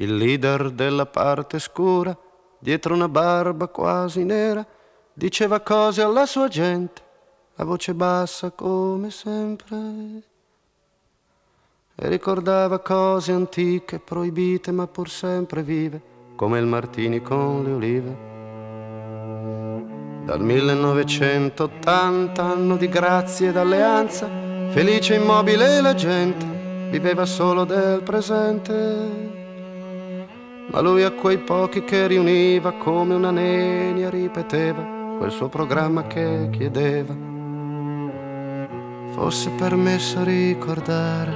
il leader della parte scura, dietro una barba quasi nera, diceva cose alla sua gente, a voce bassa come sempre, e ricordava cose antiche, proibite ma pur sempre vive, come il martini con le olive. Dal 1980, anno di grazia ed alleanza, felice immobile la gente, viveva solo del presente ma lui a quei pochi che riuniva come una nenia ripeteva quel suo programma che chiedeva fosse permesso ricordare,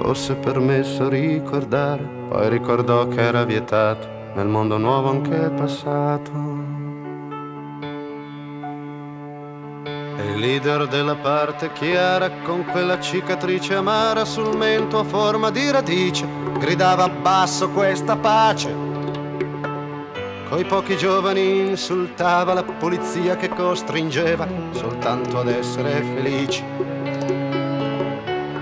fosse permesso ricordare, poi ricordò che era vietato nel mondo nuovo anche passato. E il leader della parte chiara con quella cicatrice amara sul mento a forma di radice gridava basso questa pace. Coi pochi giovani insultava la polizia che costringeva soltanto ad essere felici.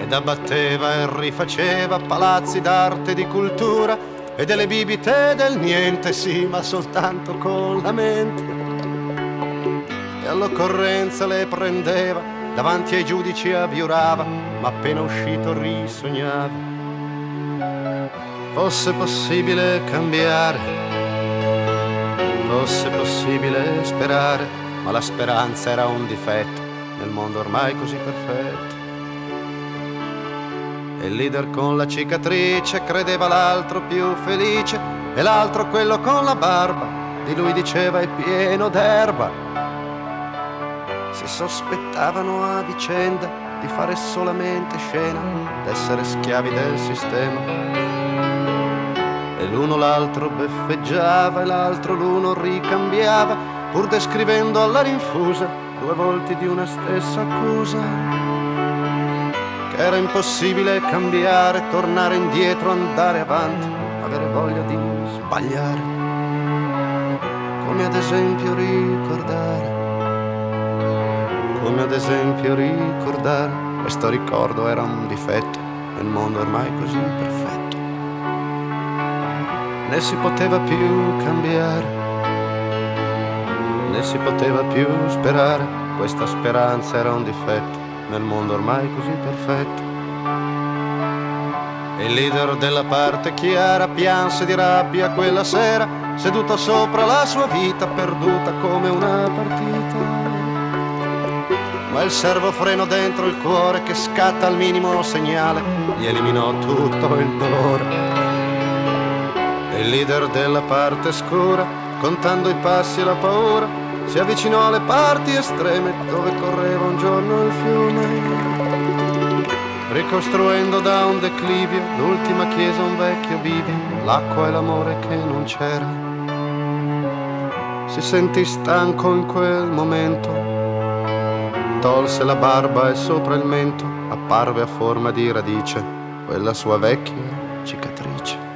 Ed abbatteva e rifaceva palazzi d'arte e di cultura e delle bibite del niente, sì, ma soltanto con la mente e all'occorrenza le prendeva, davanti ai giudici abiurava, ma appena uscito risognava. Fosse possibile cambiare, fosse possibile sperare, ma la speranza era un difetto nel mondo ormai così perfetto. E il leader con la cicatrice credeva l'altro più felice e l'altro quello con la barba, di lui diceva è pieno d'erba si sospettavano a vicenda di fare solamente scena, d'essere schiavi del sistema. E l'uno l'altro beffeggiava e l'altro l'uno ricambiava, pur descrivendo alla rinfusa due volti di una stessa accusa. Che era impossibile cambiare, tornare indietro, andare avanti, avere voglia di sbagliare. Come ad esempio ricordare come ad esempio ricordare questo ricordo era un difetto nel mondo ormai così perfetto. Né si poteva più cambiare, né si poteva più sperare, questa speranza era un difetto nel mondo ormai così perfetto. Il leader della parte chiara pianse di rabbia quella sera, seduto sopra la sua vita perduta come una partita ma il servofreno dentro il cuore che scatta al minimo segnale gli eliminò tutto il dolore. Il leader della parte scura, contando i passi e la paura, si avvicinò alle parti estreme dove correva un giorno il fiume. Ricostruendo da un declivio l'ultima chiesa un vecchio bivio, l'acqua e l'amore che non c'era. Si sentì stanco in quel momento tolse la barba e sopra il mento apparve a forma di radice quella sua vecchia cicatrice.